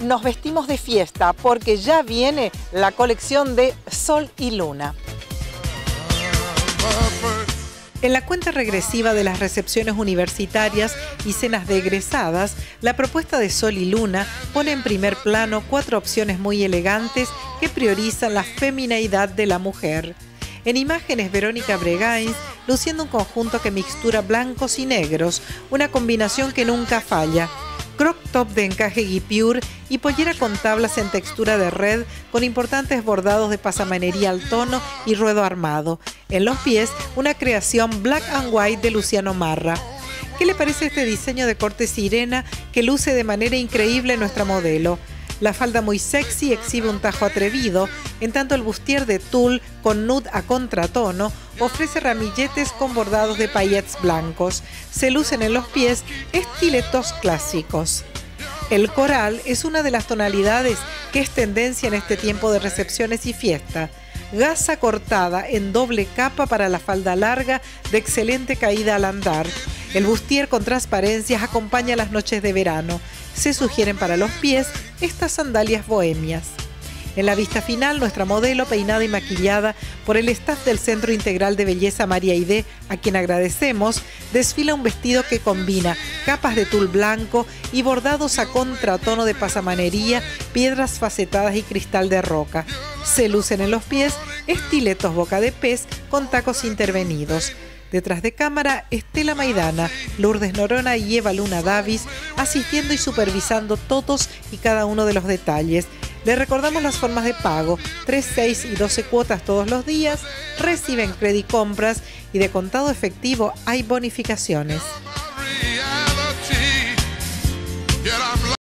nos vestimos de fiesta porque ya viene la colección de Sol y Luna. En la cuenta regresiva de las recepciones universitarias y cenas de egresadas, la propuesta de Sol y Luna pone en primer plano cuatro opciones muy elegantes que priorizan la femineidad de la mujer. En imágenes, Verónica Bregains luciendo un conjunto que mixtura blancos y negros, una combinación que nunca falla crop top de encaje guipure y pollera con tablas en textura de red con importantes bordados de pasamanería al tono y ruedo armado. En los pies, una creación black and white de Luciano Marra. ¿Qué le parece este diseño de corte sirena que luce de manera increíble nuestra modelo? La falda muy sexy exhibe un tajo atrevido, en tanto el bustier de tul con nude a contratono ofrece ramilletes con bordados de paillettes blancos. Se lucen en los pies estiletos clásicos. El coral es una de las tonalidades que es tendencia en este tiempo de recepciones y fiesta. Gasa cortada en doble capa para la falda larga de excelente caída al andar. El bustier con transparencias acompaña las noches de verano se sugieren para los pies estas sandalias bohemias. En la vista final, nuestra modelo, peinada y maquillada por el staff del Centro Integral de Belleza María Ide, a quien agradecemos, desfila un vestido que combina capas de tul blanco y bordados a contratono de pasamanería, piedras facetadas y cristal de roca. Se lucen en los pies estiletos boca de pez con tacos intervenidos. Detrás de cámara, Estela Maidana, Lourdes Norona y Eva Luna Davis asistiendo y supervisando todos y cada uno de los detalles. Le recordamos las formas de pago, 3, 6 y 12 cuotas todos los días, reciben credit compras y de contado efectivo hay bonificaciones.